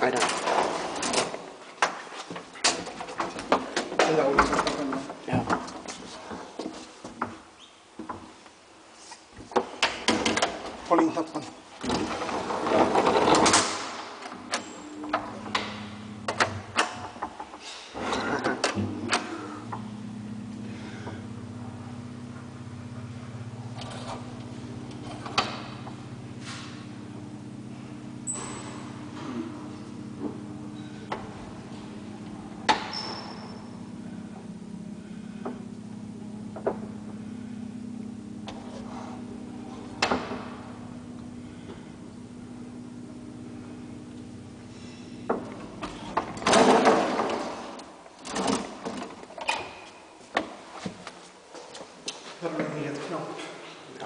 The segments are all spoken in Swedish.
からこれに貼ったの。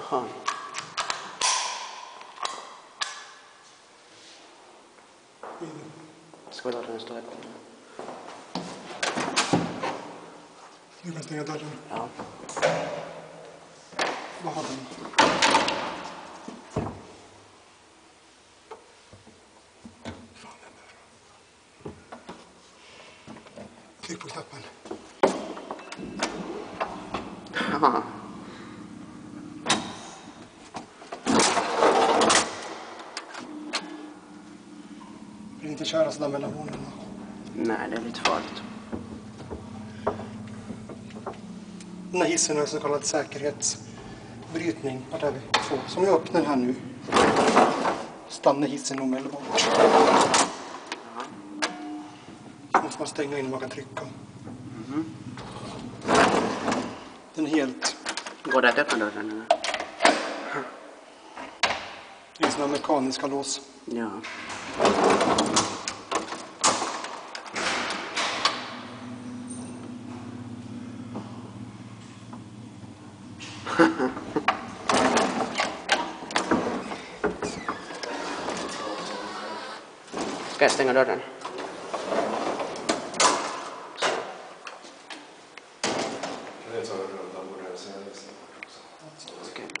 Vi låta den stå öppen? Du kan stänga dörren. Ja. Vad har den? Fan, den där. Tryck på knappen. Vill inte köra sådär mellan våningarna. Nej, det är lite farligt. Den här hissen har så kallad säkerhetsbrytning. Vart är vi? Två. Så om jag öppnar här nu stannar hissen omedelbart. Så måste man stänga innan man kan trycka. Den är helt... Går det att öppna dörren eller? Det är sådana mekaniska lås. Ja. Guys, tengok doran. Okay.